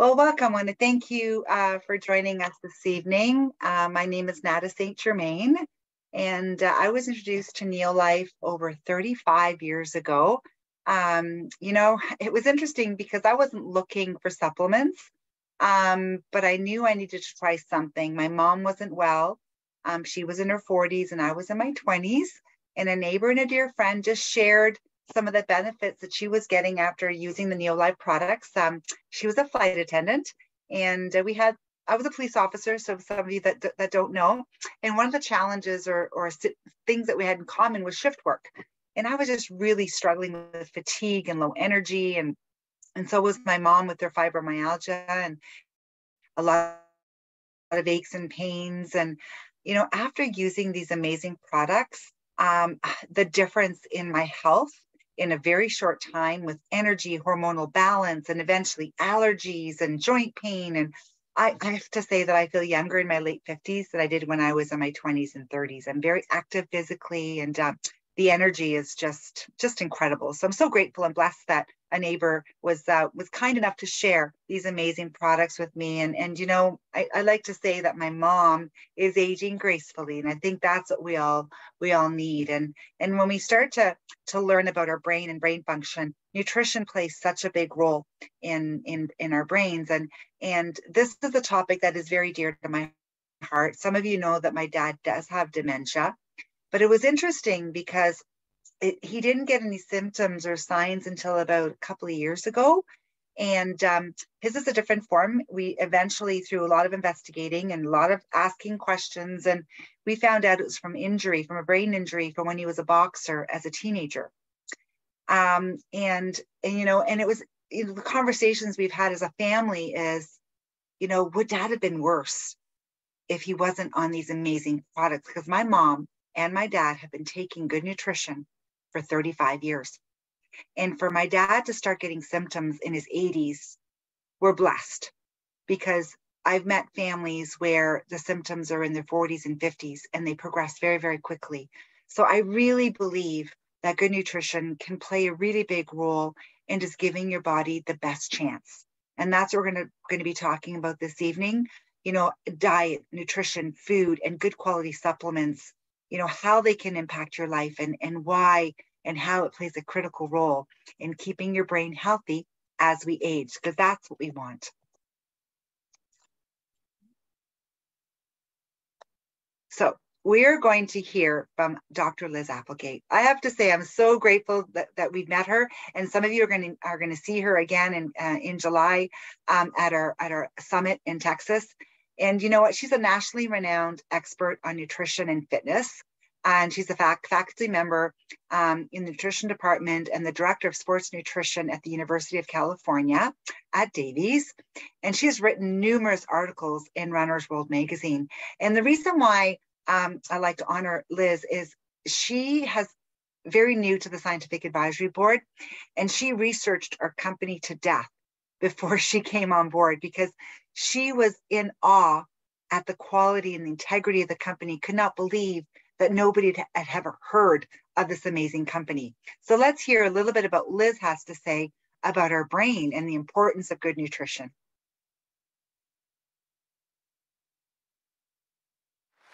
Well, welcome. I want to thank you uh, for joining us this evening. Uh, my name is Nada St. Germain, and uh, I was introduced to Neolife over 35 years ago. Um, you know, it was interesting because I wasn't looking for supplements, um, but I knew I needed to try something. My mom wasn't well. Um, she was in her 40s and I was in my 20s. And a neighbor and a dear friend just shared some of the benefits that she was getting after using the Neolife products. Um, she was a flight attendant, and uh, we had I was a police officer, so some of you that that don't know, and one of the challenges or or things that we had in common was shift work, and I was just really struggling with fatigue and low energy, and and so was my mom with her fibromyalgia and a lot of aches and pains, and you know after using these amazing products um, the difference in my health in a very short time with energy, hormonal balance, and eventually allergies and joint pain. And I, I, have to say that I feel younger in my late 50s than I did when I was in my 20s and 30s. I'm very active physically, and um, the energy is just just incredible. So I'm so grateful and blessed that a neighbor was uh, was kind enough to share these amazing products with me. And and you know, I, I like to say that my mom is aging gracefully, and I think that's what we all we all need. And and when we start to to learn about our brain and brain function, nutrition plays such a big role in in in our brains. And and this is a topic that is very dear to my heart. Some of you know that my dad does have dementia, but it was interesting because it, he didn't get any symptoms or signs until about a couple of years ago. And um, his is a different form. We eventually, through a lot of investigating and a lot of asking questions, and we found out it was from injury, from a brain injury from when he was a boxer as a teenager. Um, and, and, you know, and it was you know, the conversations we've had as a family is, you know, would dad have been worse if he wasn't on these amazing products? Because my mom and my dad have been taking good nutrition for 35 years. And for my dad to start getting symptoms in his 80s, we're blessed because I've met families where the symptoms are in their 40s and 50s and they progress very, very quickly. So I really believe that good nutrition can play a really big role in just giving your body the best chance. And that's what we're going to be talking about this evening. You know, diet, nutrition, food, and good quality supplements you know how they can impact your life and and why and how it plays a critical role in keeping your brain healthy as we age because that's what we want so we're going to hear from Dr. Liz Applegate. I have to say, I'm so grateful that, that we've met her, and some of you are going to are going to see her again in uh, in July um, at our at our summit in Texas. And you know what? She's a nationally renowned expert on nutrition and fitness. And she's a fac- faculty member um, in the nutrition department and the director of sports nutrition at the University of California at Davis. And she has written numerous articles in Runner's World magazine. And the reason why um, I like to honor Liz is she has very new to the scientific advisory board and she researched our company to death before she came on board because she was in awe at the quality and the integrity of the company, could not believe that nobody had ever heard of this amazing company. So let's hear a little bit about Liz has to say about our brain and the importance of good nutrition.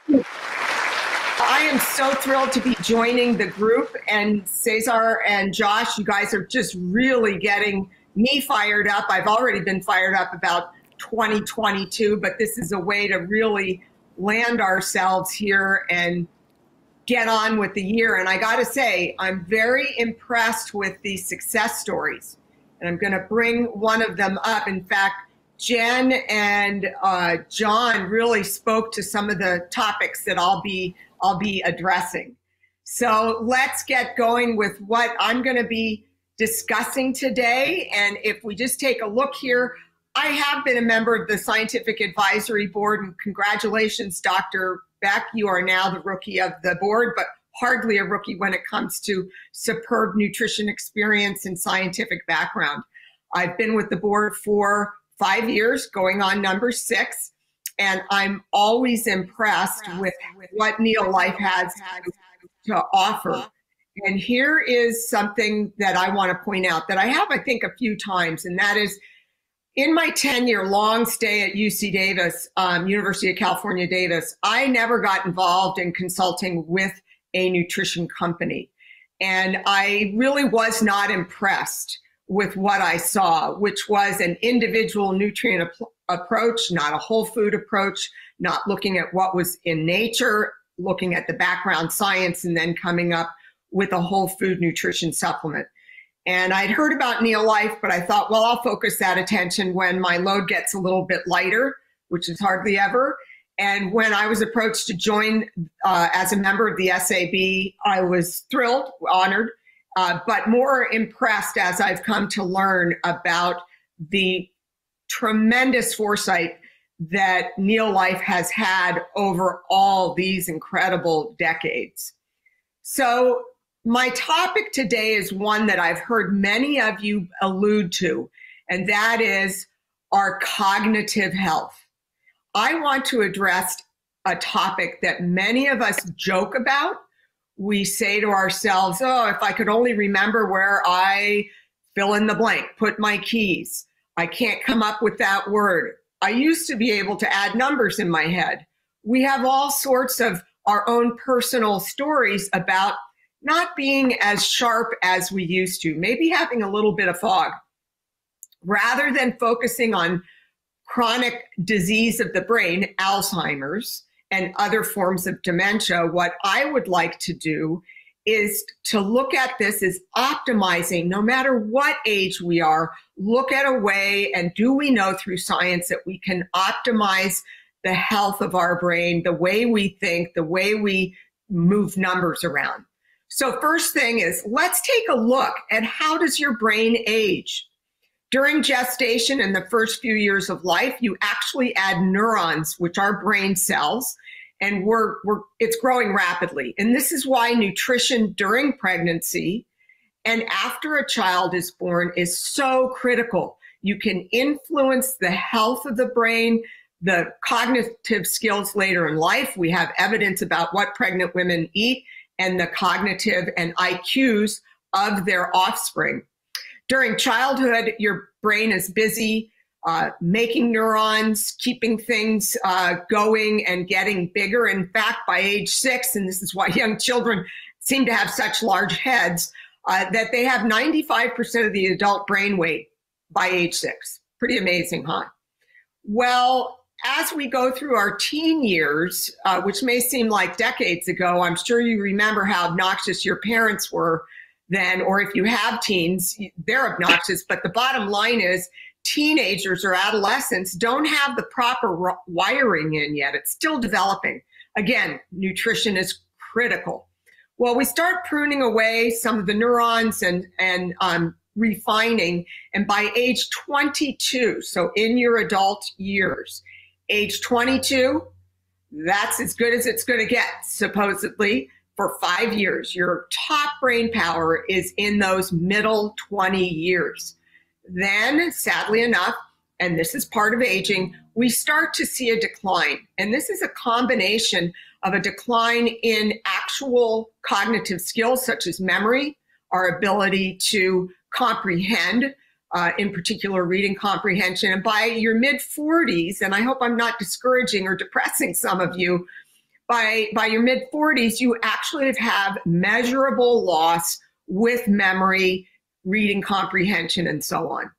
I am so thrilled to be joining the group and Cesar and Josh, you guys are just really getting me fired up. I've already been fired up about 2022, but this is a way to really land ourselves here and get on with the year. And I got to say, I'm very impressed with the success stories. And I'm going to bring one of them up. In fact, Jen and uh, John really spoke to some of the topics that I'll be I'll be addressing. So let's get going with what I'm going to be discussing today. And if we just take a look here, I have been a member of the Scientific Advisory Board, and congratulations, Dr. Beck. You are now the rookie of the board, but hardly a rookie when it comes to superb nutrition experience and scientific background. I've been with the board for five years, going on number six, and I'm always impressed with what Neolife has to offer. And here is something that I want to point out that I have, I think, a few times, and that is in my 10 year long stay at UC Davis, um, University of California, Davis, I never got involved in consulting with a nutrition company. And I really was not impressed with what I saw, which was an individual nutrient ap- approach, not a whole food approach, not looking at what was in nature, looking at the background science, and then coming up with a whole food nutrition supplement. And I'd heard about Neolife, but I thought, well, I'll focus that attention when my load gets a little bit lighter, which is hardly ever. And when I was approached to join uh, as a member of the SAB, I was thrilled, honored, uh, but more impressed as I've come to learn about the tremendous foresight that Neolife has had over all these incredible decades. So my topic today is one that I've heard many of you allude to, and that is our cognitive health. I want to address a topic that many of us joke about. We say to ourselves, oh, if I could only remember where I fill in the blank, put my keys. I can't come up with that word. I used to be able to add numbers in my head. We have all sorts of our own personal stories about not being as sharp as we used to, maybe having a little bit of fog. Rather than focusing on chronic disease of the brain, Alzheimer's, and other forms of dementia, what I would like to do is to look at this as optimizing, no matter what age we are, look at a way and do we know through science that we can optimize the health of our brain, the way we think, the way we move numbers around. So first thing is let's take a look at how does your brain age? During gestation and the first few years of life, you actually add neurons, which are brain cells, and we're, we're it's growing rapidly. And this is why nutrition during pregnancy and after a child is born is so critical. You can influence the health of the brain, the cognitive skills later in life. We have evidence about what pregnant women eat and the cognitive and IQs of their offspring. During childhood, your brain is busy uh, making neurons, keeping things uh, going, and getting bigger. In fact, by age six, and this is why young children seem to have such large heads, uh, that they have 95% of the adult brain weight by age six. Pretty amazing, huh? Well, as we go through our teen years, uh, which may seem like decades ago, I'm sure you remember how obnoxious your parents were then, or if you have teens, they're obnoxious. But the bottom line is, teenagers or adolescents don't have the proper wiring in yet. It's still developing. Again, nutrition is critical. Well, we start pruning away some of the neurons and and um, refining, and by age 22, so in your adult years, age 22, that's as good as it's going to get, supposedly, for five years. Your top brain power is in those middle 20 years. Then, sadly enough, and this is part of aging, we start to see a decline. And this is a combination of a decline in actual cognitive skills, such as memory, our ability to comprehend uh, in particular reading comprehension. And by your mid 40s, and I hope I'm not discouraging or depressing some of you, by, by your mid 40s, you actually have measurable loss with memory, reading comprehension, and so on.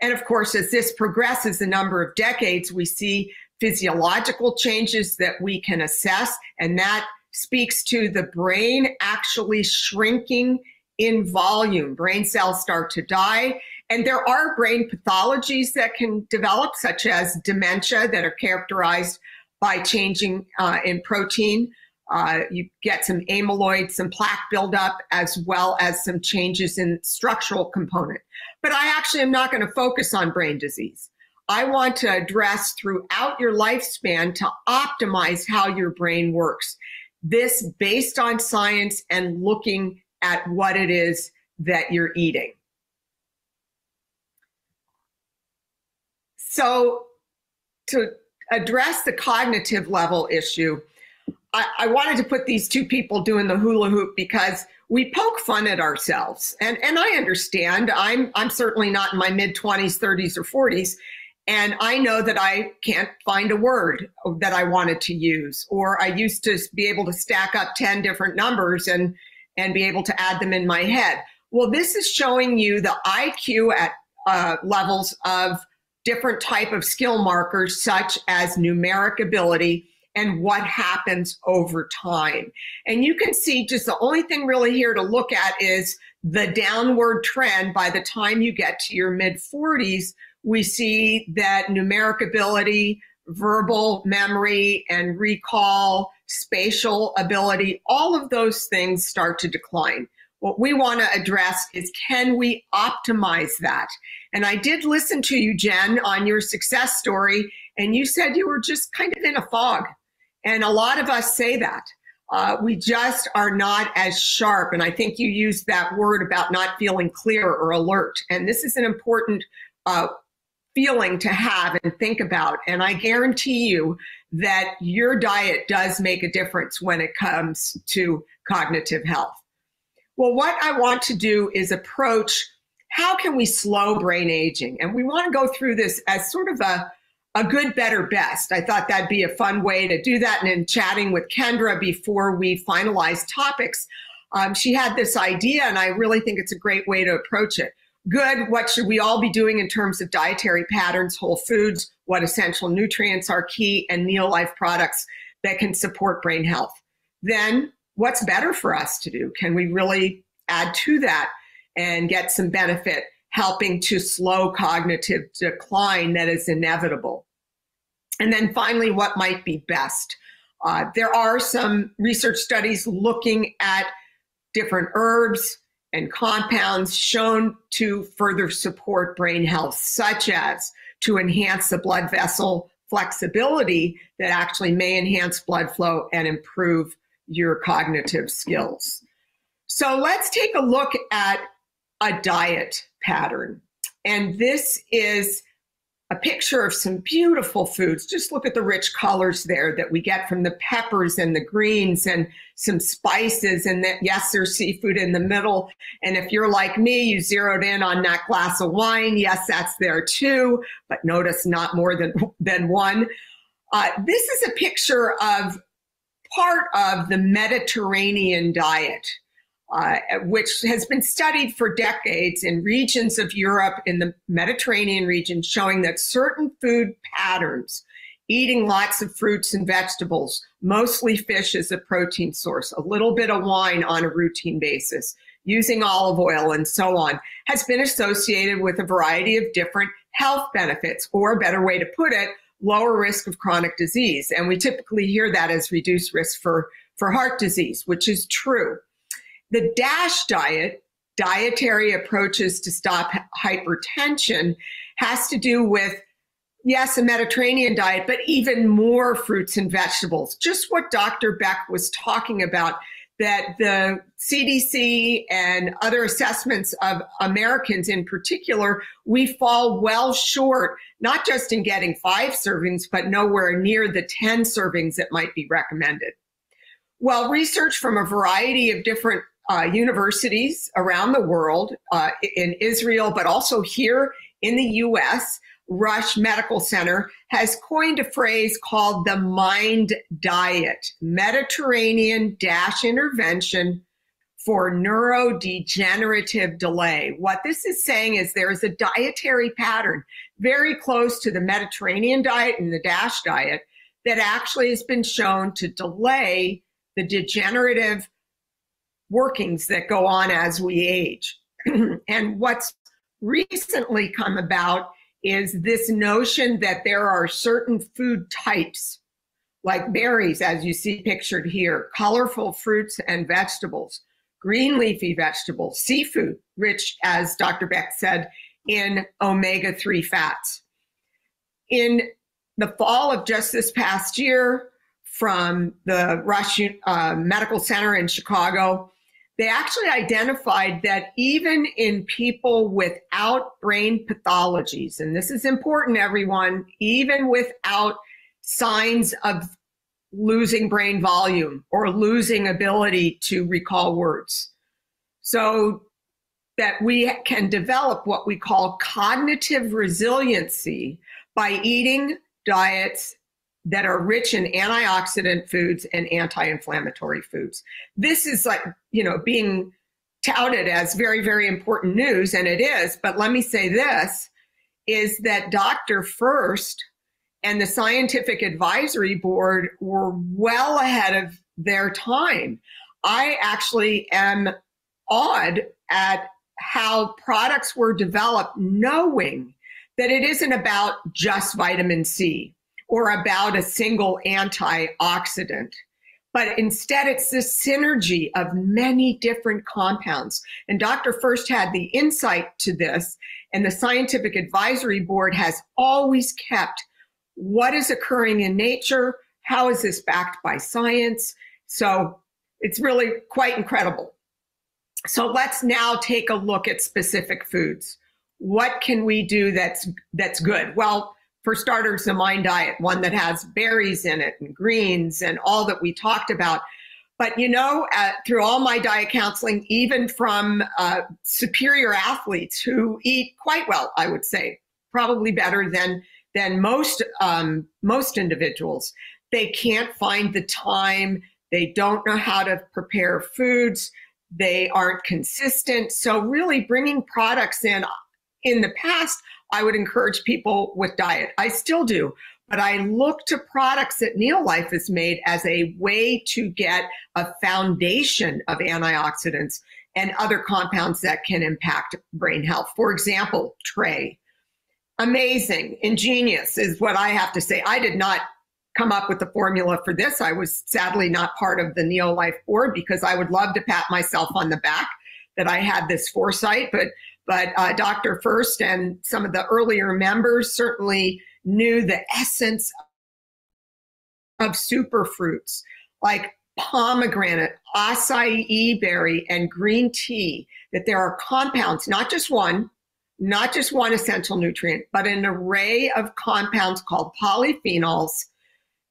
And of course, as this progresses the number of decades, we see physiological changes that we can assess, and that speaks to the brain actually shrinking in volume. Brain cells start to die, and there are brain pathologies that can develop, such as dementia, that are characterized by changing uh, in protein. Uh, you get some amyloid, some plaque buildup, as well as some changes in structural component. But I actually am not going to focus on brain disease. I want to address throughout your lifespan to optimize how your brain works. This based on science and looking at what it is that you're eating. So, to address the cognitive level issue, I, I, wanted to put these two people doing the hula hoop because we poke fun at ourselves. And, and I understand, I'm, I'm certainly not in my mid 20s, 30s, or 40s. and I know that I can't find a word that I wanted to use, or I used to be able to stack up 10 different numbers and, and be able to add them in my head. Well, this is showing you the IQ at uh, levels of different type of skill markers, such as numeric ability and what happens over time. And you can see just the only thing really here to look at is the downward trend by the time you get to your mid 40s we see that numeric ability, verbal memory and recall, spatial ability, all of those things start to decline. What we want to address is can we optimize that? And I did listen to you, Jen, on your success story, and you said you were just kind of in a fog. And a lot of us say that. Uh, we just are not as sharp. And I think you used that word about not feeling clear or alert. And this is an important uh, feeling to have and think about. And I guarantee you that your diet does make a difference when it comes to cognitive health. Well, what I want to do is approach how can we slow brain aging? And we want to go through this as sort of a, a good, better, best. I thought that'd be a fun way to do that. And in chatting with Kendra before we finalize topics, um, she had this idea, and I really think it's a great way to approach it good what should we all be doing in terms of dietary patterns whole foods what essential nutrients are key and neolife products that can support brain health then what's better for us to do can we really add to that and get some benefit helping to slow cognitive decline that is inevitable and then finally what might be best uh, there are some research studies looking at different herbs and compounds shown to further support brain health, such as to enhance the blood vessel flexibility that actually may enhance blood flow and improve your cognitive skills. So let's take a look at a diet pattern. And this is a picture of some beautiful foods. Just look at the rich colors there that we get from the peppers and the greens and some spices. And that, yes, there's seafood in the middle. And if you're like me, you zeroed in on that glass of wine. Yes, that's there too, but notice not more than, than one. Uh, this is a picture of part of the Mediterranean diet uh, which has been studied for decades in regions of Europe in the Mediterranean region, showing that certain food patterns, eating lots of fruits and vegetables, mostly fish as a protein source, a little bit of wine on a routine basis, using olive oil and so on, has been associated with a variety of different health benefits, or a better way to put it, lower risk of chronic disease. And we typically hear that as reduced risk for, for heart disease, which is true. The DASH diet, dietary approaches to stop hypertension, has to do with, yes, a Mediterranean diet, but even more fruits and vegetables. Just what Dr. Beck was talking about that the CDC and other assessments of Americans in particular, we fall well short, not just in getting five servings, but nowhere near the 10 servings that might be recommended. Well, research from a variety of different uh, universities around the world, uh, in Israel, but also here in the US, Rush Medical Center has coined a phrase called the mind diet, Mediterranean dash intervention for neurodegenerative delay. What this is saying is there is a dietary pattern very close to the Mediterranean diet and the DASH diet that actually has been shown to delay the degenerative workings that go on as we age. and what's recently come about is this notion that there are certain food types, like berries, as you see pictured here, colorful fruits and vegetables, green leafy vegetables, seafood, rich, as Dr. Beck said, in omega 3 fats. In the fall of just this past year, from the Rush uh, Medical Center in Chicago, they actually identified that even in people without brain pathologies, and this is important, everyone, even without signs of losing brain volume or losing ability to recall words. So that we can develop what we call cognitive resiliency by eating diets that are rich in antioxidant foods and anti-inflammatory foods. This is like, you know, being touted as very, very important news, and it is. But let me say this is that Dr. Furst and the Scientific Advisory Board were well ahead of their time. I actually am awed at how products were developed knowing that it isn't about just vitamin C or about a single antioxidant, but instead it's the synergy of many different compounds. And Dr. Furst had the insight to this, and the Scientific Advisory Board has always kept what is occurring in nature, how is this backed by science? So it's really quite incredible. So let's now take a look at specific foods. What can we do that's that's good? Well, for starters, the mind diet, one that has berries in it and greens and all that we talked about. But you know, uh, through all my diet counseling, even from uh, superior athletes who eat quite well, I would say, probably better than than most um, most individuals, they can't find the time. They don't know how to prepare foods. They aren't consistent. So really, bringing products in in the past, I would encourage people with diet. I still do. But I look to products that Neolife has made as a way to get a foundation of antioxidants and other compounds that can impact brain health. For example, Tre. Amazing, ingenious is what I have to say. I did not come up with the formula for this. I was sadly not part of the Neolife board because I would love to pat myself on the back that I had this foresight, but but uh, Dr. Furst and some of the earlier members certainly knew the essence of superfruits like pomegranate, acai berry, and green tea, that there are compounds, not just one, not just one essential nutrient, but an array of compounds called polyphenols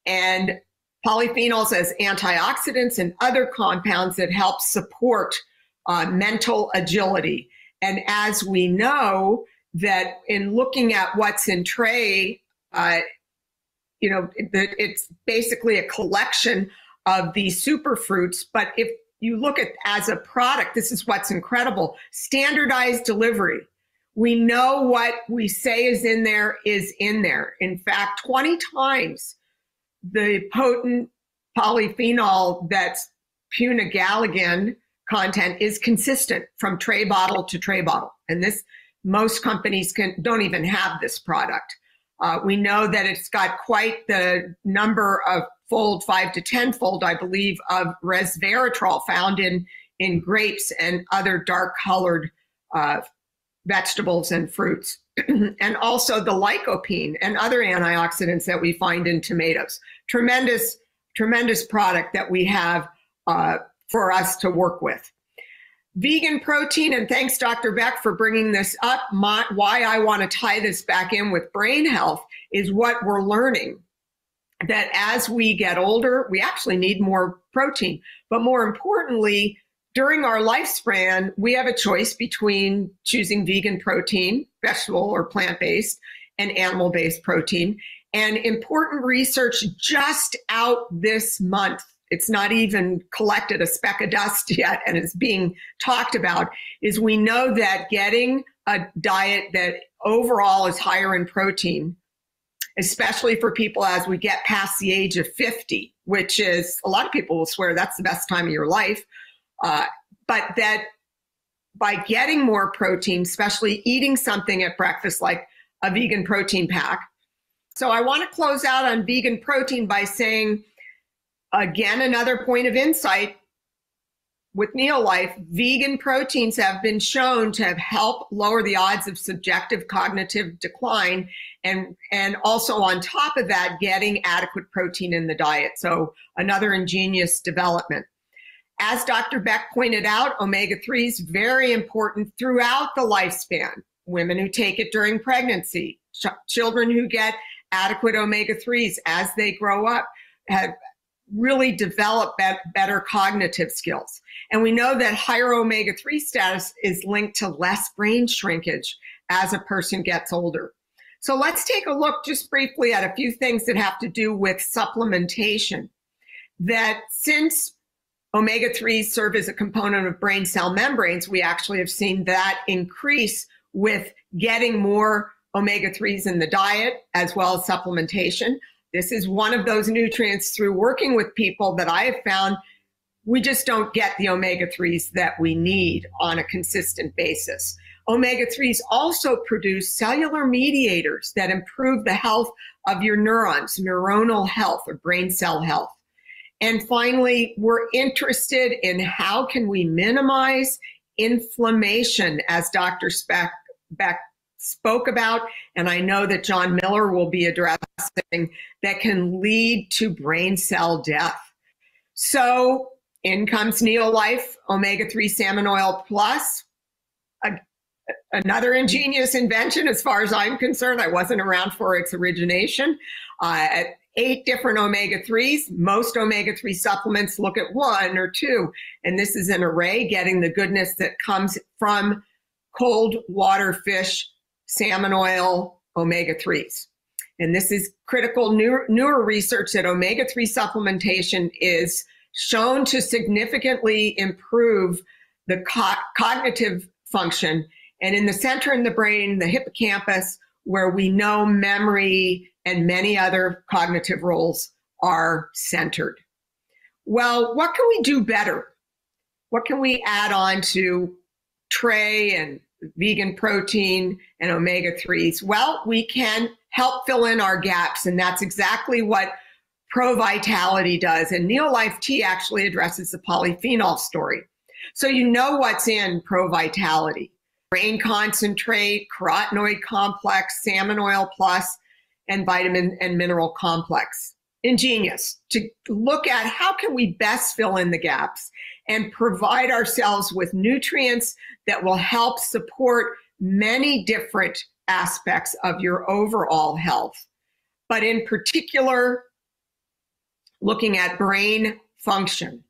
and polyphenols as antioxidants and other compounds that help support uh, mental agility. And as we know, that in looking at what's in Tre, uh, you know, it's basically a collection of these superfruits. But if you look at as a product, this is what's incredible standardized delivery. We know what we say is in there is in there. In fact, 20 times the potent polyphenol that's punicalagin content is consistent from Tre bottle to Tre bottle. And this, most companies can don't even have this product. Uh, we know that it's got quite the number of fold, five to ten fold, I believe, of resveratrol found in in grapes and other dark colored uh, vegetables and fruits, and also the lycopene and other antioxidants that we find in tomatoes. Tremendous, tremendous product that we have uh, for us to work with. Vegan protein, and thanks, Dr. Beck, for bringing this up. My, why I want to tie this back in with brain health is what we're learning that as we get older, we actually need more protein. But more importantly, during our lifespan, we have a choice between choosing vegan protein, vegetable or plant based, and animal based protein. And important research just out this month it's not even collected a speck of dust yet and it's being talked about is we know that getting a diet that overall is higher in protein especially for people as we get past the age of 50 which is a lot of people will swear that's the best time of your life uh, but that by getting more protein especially eating something at breakfast like a vegan protein pack. So i want to close out on vegan protein by saying Again, another point of insight with Neolife, vegan proteins have been shown to have helped lower the odds of subjective cognitive decline and and also on top of that getting adequate protein in the diet. So another ingenious development. As Dr. Beck pointed out, omega 3s very important throughout the lifespan. Women who take it during pregnancy, ch- children who get adequate omega 3s as they grow up have really develop better cognitive skills. And we know that higher omega 3 status is linked to less brain shrinkage as a person gets older. So let's take a look just briefly at a few things that have to do with supplementation. That since omega 3s serve as a component of brain cell membranes, we actually have seen that increase with getting more omega 3s in the diet as well as supplementation. This is one of those nutrients through working with people that I have found we just don't get the omega 3s that we need on a consistent basis. Omega 3s also produce cellular mediators that improve the health of your neurons, neuronal health or brain cell health. And finally, we're interested in how can we minimize inflammation as Dr. Speck, Beck spoke about, and I know that John Miller will be addressing that can lead to brain cell death. So in comes Neolife Omega 3 Salmon Oil Plus. A, another ingenious invention, as far as I'm concerned. I wasn't around for its origination. Uh, eight different omega 3s. Most omega 3 supplements look at one or two. And this is an array getting the goodness that comes from cold water fish, salmon oil, omega 3s. And this is critical newer, newer research that omega 3 supplementation is shown to significantly improve the co- cognitive function. And in the center in the brain, the hippocampus, where we know memory and many other cognitive roles are centered. Well, what can we do better? What can we add on to Tre and vegan protein and omega 3s? Well, we can help fill in our gaps, and that's exactly what Pro Vitality does. And Neolife Tea actually addresses the polyphenol story. So you know what's in Pro Vitality brain concentrate, carotenoid complex, salmon oil plus, and vitamin and mineral complex. Ingenious to look at how can we best fill in the gaps and provide ourselves with nutrients that will help support many different aspects of your overall health. But in particular, looking at brain function.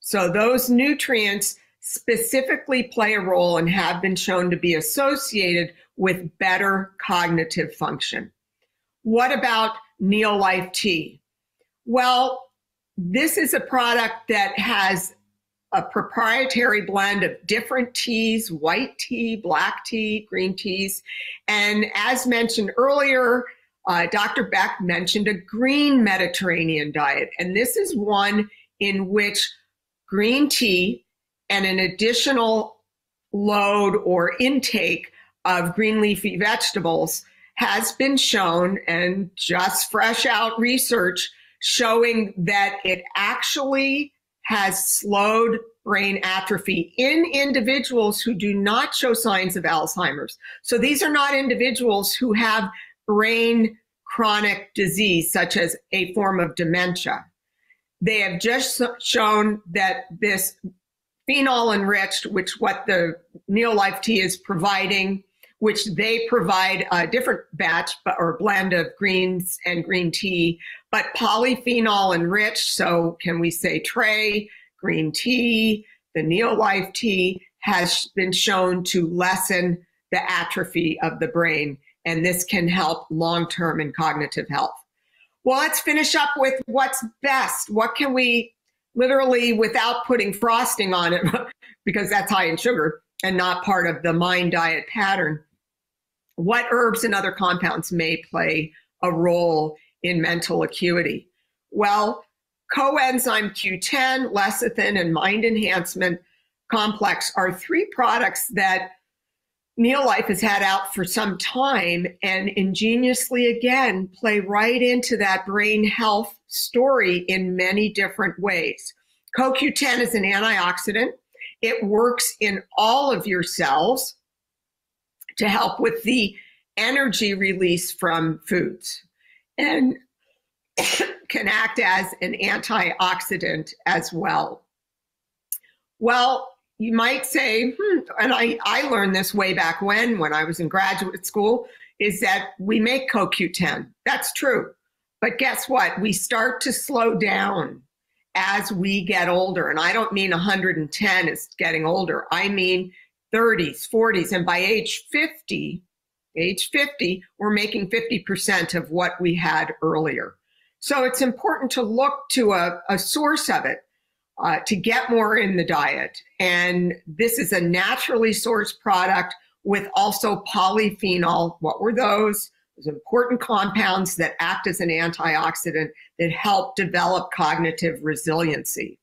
So those nutrients specifically play a role and have been shown to be associated with better cognitive function. What about Neolife Tea? Well, this is a product that has a proprietary blend of different teas, white tea, black tea, green teas. And as mentioned earlier, uh, Dr. Beck mentioned a green Mediterranean diet, and this is one in which green tea and an additional load or intake of green leafy vegetables has been shown, and just fresh out research showing that it actually has slowed brain atrophy in individuals who do not show signs of Alzheimer's. So these are not individuals who have brain chronic disease, such as a form of dementia. They have just shown that this phenol enriched, which what the Neolife tea is providing, which they provide a different batch or blend of greens and green tea, but polyphenol enriched. So can we say Tre, green tea, the Neolife tea has been shown to lessen the atrophy of the brain and this can help long term in cognitive health. Well, let's finish up with what's best. What can we literally, without putting frosting on it, because that's high in sugar and not part of the mind diet pattern, what herbs and other compounds may play a role in mental acuity? Well, coenzyme Q10, lecithin, and mind enhancement complex are three products that Neolife has had out for some time and ingeniously again play right into that brain health story in many different ways. CoQ10 is an antioxidant. It works in all of your cells to help with the energy release from foods and can act as an antioxidant as well. Well, you might say, hmm, and I, I learned this way back when, when I was in graduate school, is that we make CoQ10. That's true. But guess what? We start to slow down as we get older. And I don't mean 110 is getting older, I mean 30s, 40s. And by age 50, age 50, we're making 50% of what we had earlier. So it's important to look to a, a source of it uh, to get more in the diet. And this is a naturally sourced product with also polyphenol. What were those? Those important compounds that act as an antioxidant that help develop cognitive resiliency.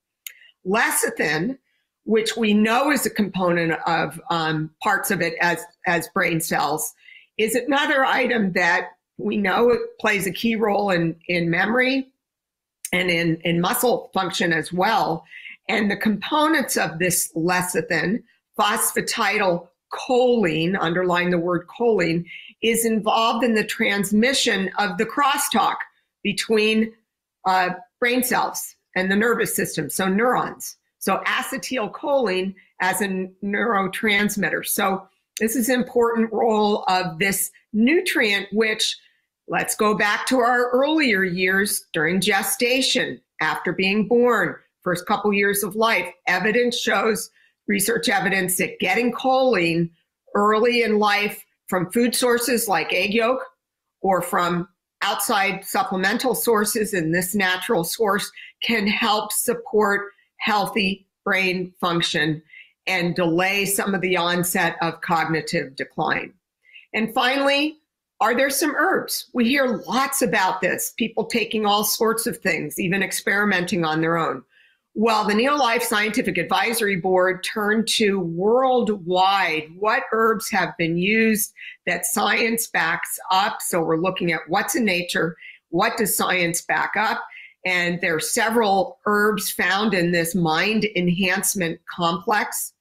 Lecithin, which we know is a component of um, parts of it as, as brain cells, is another item that we know it plays a key role in, in memory and in, in muscle function as well. And the components of this lecithin, phosphatidylcholine, underline the word choline, is involved in the transmission of the crosstalk between uh, brain cells and the nervous system, so neurons. So acetylcholine as a neurotransmitter. So this is an important role of this nutrient, which let's go back to our earlier years during gestation, after being born, first couple years of life. Evidence shows, research evidence that getting choline early in life from food sources like egg yolk or from outside supplemental sources and this natural source can help support healthy brain function and delay some of the onset of cognitive decline. And finally, are there some herbs? We hear lots about this, people taking all sorts of things, even experimenting on their own. Well, the Neolife Scientific Advisory Board turned to worldwide what herbs have been used that science backs up. So we're looking at what's in nature, what does science back up? And there are several herbs found in this mind enhancement complex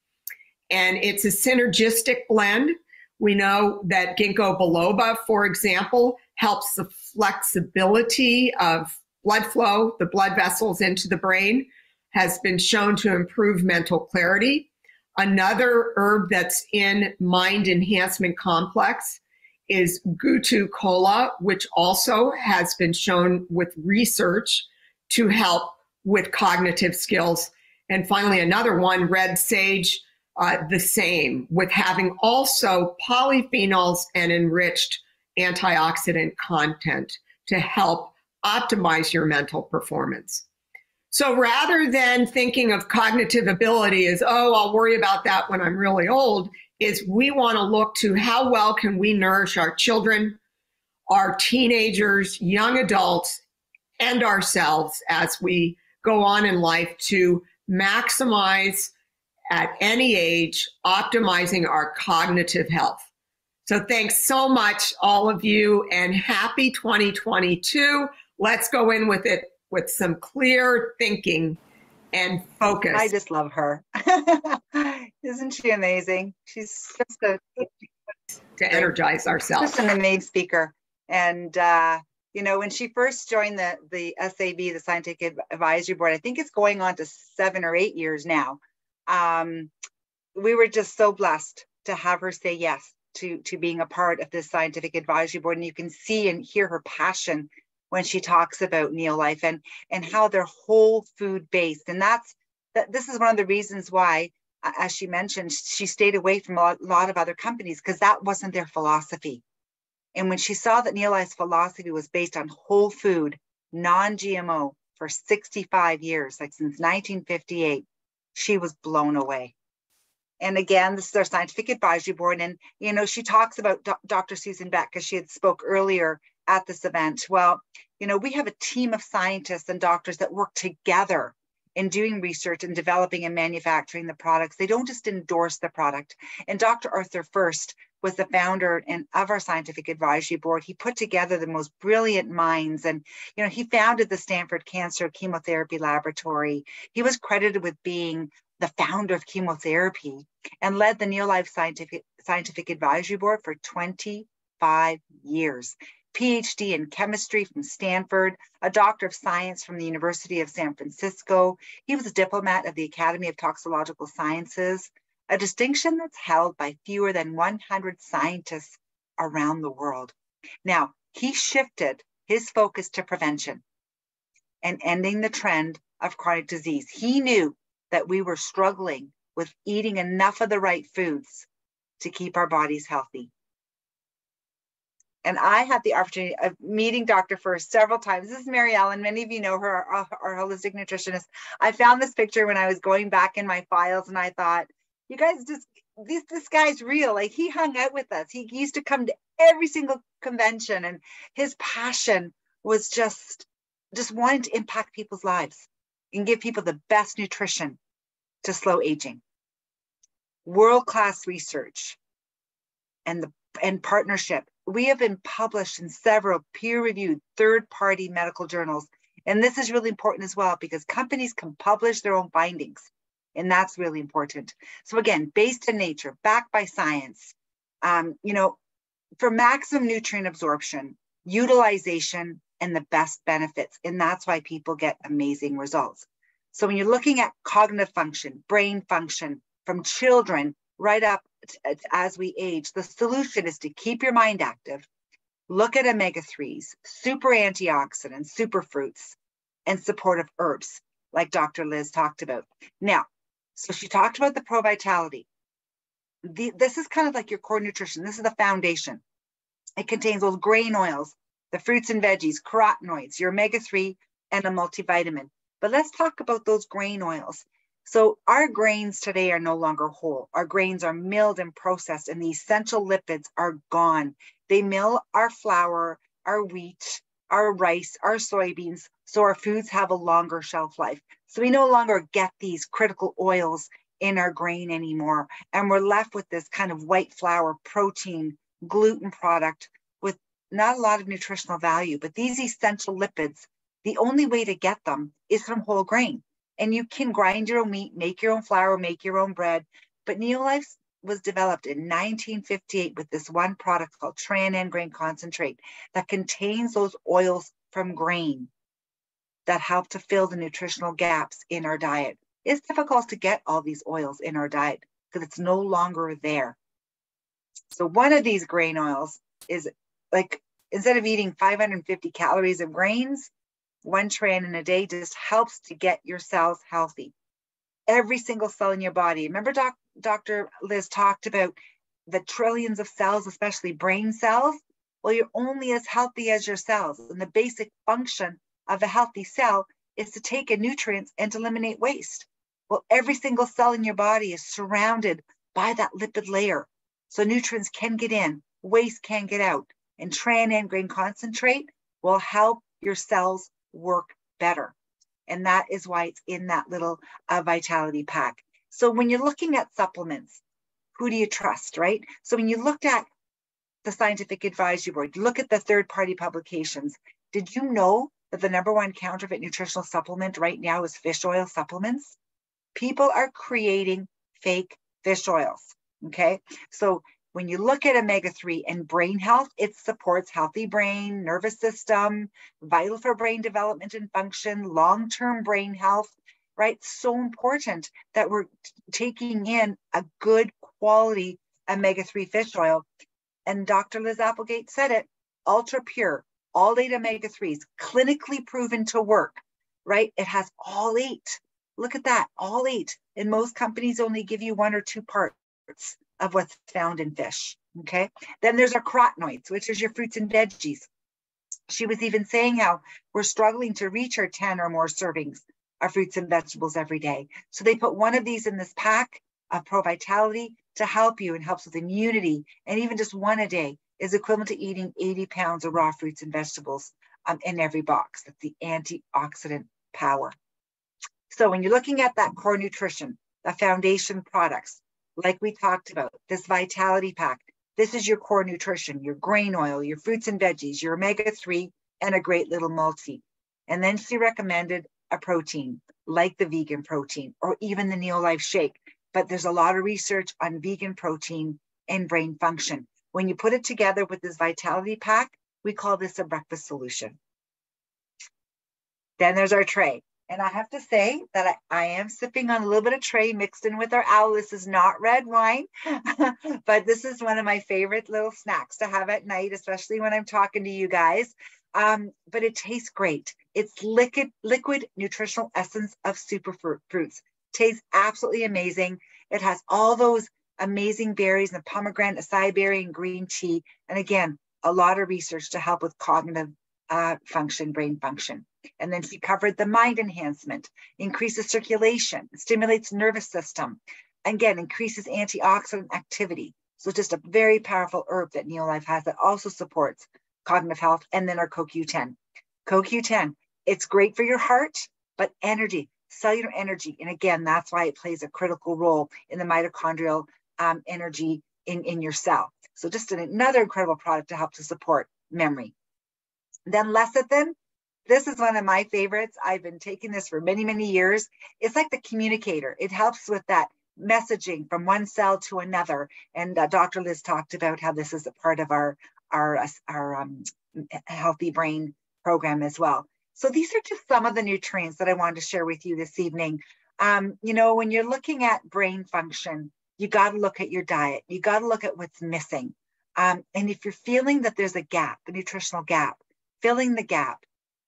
and it's a synergistic blend. We know that ginkgo biloba, for example, helps the flexibility of blood flow, the blood vessels into the brain, has been shown to improve mental clarity. Another herb that's in mind enhancement complex is Gotu kola, which also has been shown with research to help with cognitive skills. And finally, another one, red sage, uh, the same with having also polyphenols and enriched antioxidant content to help optimize your mental performance. So rather than thinking of cognitive ability as, oh, I'll worry about that when I'm really old, is we want to look to how well can we nourish our children, our teenagers, young adults, and ourselves as we go on in life to maximize at any age, optimizing our cognitive health. So thanks so much, all of you, and happy 2022. Let's go in with it with some clear thinking and focus. I just love her. Isn't she amazing? She's just a to energize ourselves. Just an amazing speaker. And uh, you know, when she first joined the the SAB, the Scientific Advisory Board, I think it's going on to seven or eight years now um, we were just so blessed to have her say yes to to being a part of this scientific advisory board. And you can see and hear her passion when she talks about neolife and and how they're whole food based. And that's that this is one of the reasons why as she mentioned she stayed away from a lot, of other companies because that wasn't their philosophy. And when she saw that neolife's philosophy was based on whole food non-gmo for 65 years like since 1958 she was blown away. And again, this is our scientific advisory board. And, you know, she talks about Do- Dr. Susan Beck because she had spoke earlier at this event. Well, you know, we have a team of scientists and doctors that work together in doing research and developing and manufacturing the products. They don't just endorse the product. And Dr. Arthur Furst was the founder and of our scientific advisory board. He put together the most brilliant minds and you know he founded the Stanford Cancer Chemotherapy Laboratory. He was credited with being the founder of chemotherapy and led the Neolife Scientific Scientific Advisory Board for 25 years. PhD in chemistry from Stanford, a doctor of science from the University of San Francisco. He was a diplomat of the Academy of Toxicological Sciences, a distinction that's held by fewer than 100 scientists around the world. Now, he shifted his focus to prevention and ending the trend of chronic disease. He knew that we were struggling with eating enough of the right foods to keep our bodies healthy. And I had the opportunity of meeting Dr. Furst several times. This is Mary Ellen. Many of you know her, our, our holistic nutritionist. I found this picture when I was going back in my files and I thought, you guys just this this guy's real. Like he hung out with us. He used to come to every single convention and his passion was just just wanting to impact people's lives and give people the best nutrition to slow aging. World-class research and the and partnership. We have been published in several peer-reviewed third-party medical journals. And this is really important as well because companies can publish their own findings. And that's really important. So again, based in nature, backed by science, um, you know, for maximum nutrient absorption, utilization, and the best benefits. And that's why people get amazing results. So when you're looking at cognitive function, brain function from children right up as we age, the solution is to keep your mind active, look at omega 3s, super antioxidants, super fruits, and supportive herbs, like Dr. Liz talked about. Now, so she talked about the pro vitality. The, this is kind of like your core nutrition. This is the foundation. It contains those grain oils, the fruits and veggies, carotenoids, your omega 3, and a multivitamin. But let's talk about those grain oils. So, our grains today are no longer whole. Our grains are milled and processed, and the essential lipids are gone. They mill our flour, our wheat, our rice, our soybeans, so our foods have a longer shelf life. So we no longer get these critical oils in our grain anymore. And we're left with this kind of white flour protein gluten product with not a lot of nutritional value. But these essential lipids, the only way to get them is from whole grain. And you can grind your own meat, make your own flour, make your own bread. But Neolife was developed in 1958 with this one product called Tre-en-en grain concentrate that contains those oils from grain that help to fill the nutritional gaps in our diet. It's difficult to get all these oils in our diet because it's no longer there. So one of these grain oils is like instead of eating 550 calories of grains, one Tre-en-en a day just helps to get your cells healthy. Every single cell in your body. Remember, doc, Dr. Liz talked about the trillions of cells, especially brain cells. Well, you're only as healthy as your cells. And the basic function of a healthy cell is to take in nutrients and to eliminate waste. Well, every single cell in your body is surrounded by that lipid layer. So nutrients can get in, waste can get out. And Tre-en-en grain concentrate will help your cells work better. And that is why it's in that little uh, vitality pack. So when you're looking at supplements, who do you trust, right? So when you looked at the scientific advisory board, look at the third party publications. Did you know that the number one counterfeit nutritional supplement right now is fish oil supplements. People are creating fake fish oils. Okay. So when you look at omega 3 and brain health, it supports healthy brain, nervous system, vital for brain development and function, long term brain health, right? So important that we're taking in a good quality omega 3 fish oil. And Dr. Liz Applegate said it ultra pure, all eight omega 3s, clinically proven to work, right? It has all eight. Look at that, all eight. And most companies only give you one or two parts of what's found in fish. Okay. Then there's our carotenoids, which is your fruits and veggies. She was even saying how we're struggling to reach our 10 or more servings of fruits and vegetables every day. So they put one of these in this pack of Pro Vitality to help you and helps with immunity. And even just one a day is equivalent to eating 80 pounds of raw fruits and vegetables um, in every box. That's the antioxidant power. So when you're looking at that core nutrition, the foundation products, like we talked about, this vitality pack, this is your core nutrition, your grain oil, your fruits and veggies, your omega-3, and a great little multi. And then she recommended a protein like the vegan protein or even the Neolife shake. But there's a lot of research on vegan protein and brain function. When you put it together with this vitality pack, we call this a breakfast solution. Then there's our Tre. And I have to say that I, I, am sipping on a little bit of Tre mixed in with our owl. This is not red wine, but this is one of my favorite little snacks to have at night, especially when I'm talking to you guys. Um, but it tastes great. It's liquid, liquid nutritional essence of super fruits. Tastes absolutely amazing. It has all those amazing berries and the pomegranate, acai berry, and green tea. And again, a lot of research to help with cognitive uh, function, brain function. And then she covered the mind enhancement, increases circulation, stimulates nervous system, again, increases antioxidant activity. So just a very powerful herb that Neolife has that also supports cognitive health. And then our CoQ10. CoQ10, it's great for your heart, but energy, cellular energy. And again, that's why it plays a critical role in the mitochondrial um, energy in, in your cell. So just an, another incredible product to help to support memory. Then lecithin, this is one of my favorites. I've been taking this for many, many years. It's like the communicator. It helps with that messaging from one cell to another. And uh, Dr. Liz talked about how this is a part of our our our um, healthy brain program as well. So these are just some of the nutrients that I wanted to share with you this evening. Um, you know, when you're looking at brain function, you got to look at your diet. You got to look at what's missing. Um, and if you're feeling that there's a gap, a nutritional gap, filling the gap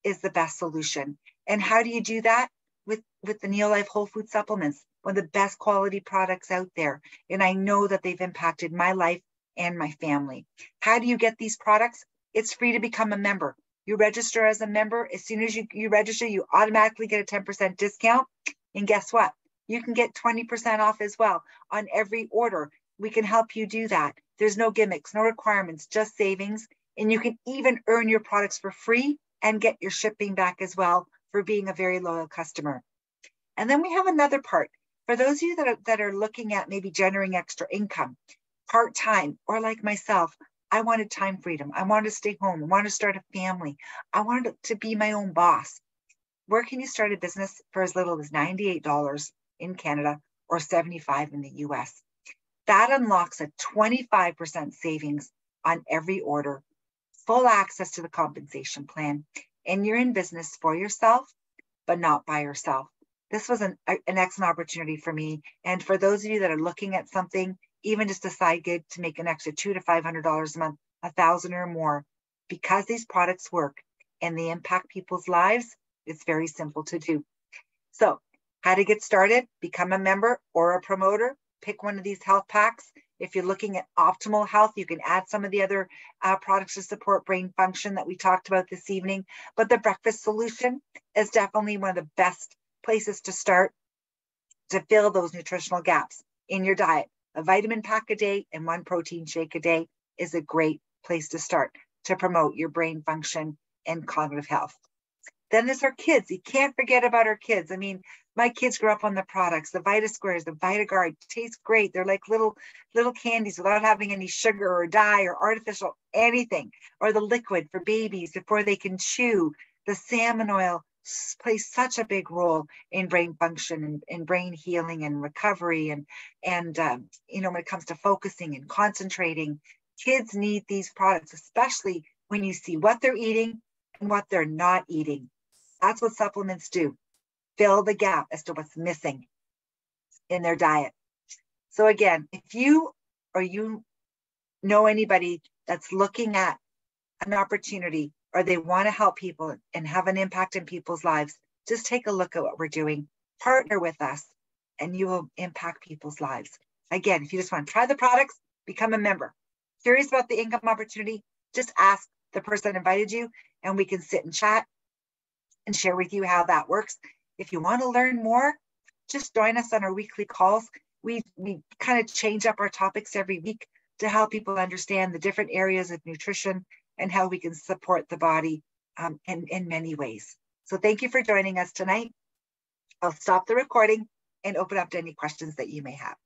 is the best solution. And how do you do that? With, with the Neolife Whole Food Supplements, one of the best quality products out there. And I know that they've impacted my life and my family. How do you get these products? It's free to become a member. You register as a member. As soon as you, you register, you automatically get a 10% discount. And guess what? you can get 20% off as well on every order. We can help you do that. There's no gimmicks, no requirements, just savings. And you can even earn your products for free and get your shipping back as well for being a very loyal customer. And then we have another part for those of you that are, that are looking at maybe generating extra income, part time, or like myself, I wanted time freedom. I wanted to stay home. I wanted to start a family. I wanted to be my own boss. Where can you start a business for as little as $98 in Canada or 75 in the US. That unlocks a 25% savings on every order, full access to the compensation plan, and you're in business for yourself, but not by yourself. This was an, an excellent opportunity for me. And for those of you that are looking at something, even just a side gig to make an extra two to five hundred dollars a month, a thousand or more, because these products work and they impact people's lives, it's very simple to do. So how to get started, become a member or a promoter, pick one of these health packs. If you're looking at optimal health, you can add some of the other uh, products to support brain function that we talked about this evening. But the breakfast solution is definitely one of the best places to start to fill those nutritional gaps in your diet. A vitamin pack a day and one protein shake a day is a great place to start to promote your brain function and cognitive health. Then there's our kids. You can't forget about our kids. I mean, my kids grew up on the products, the Vita Squares, the VitaGuard taste great. They're like little little candies without having any sugar or dye or artificial anything, or the liquid for babies before they can chew. The salmon oil plays such a big role in brain function and, and brain healing and recovery and and um, you know when it comes to focusing and concentrating kids need these products especially when you see what they're eating and what they're not eating that's what supplements do fill the gap as to what's missing in their diet. So again, if you or you know anybody that's looking at an opportunity or they want to help people and have an impact in people's lives, just take a look at what we're doing. Partner with us and you will impact people's lives. Again, if you just want to try the products, become a member. Curious about the income opportunity, just ask the person that invited you and we can sit and chat and share with you how that works if you want to learn more, just join us on our weekly calls. We, we kind of change up our topics every week to help people understand the different areas of nutrition and how we can support the body um, in, in many ways. So thank you for joining us tonight. I'll stop the recording and open up to any questions that you may have.